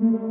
Mm-hmm.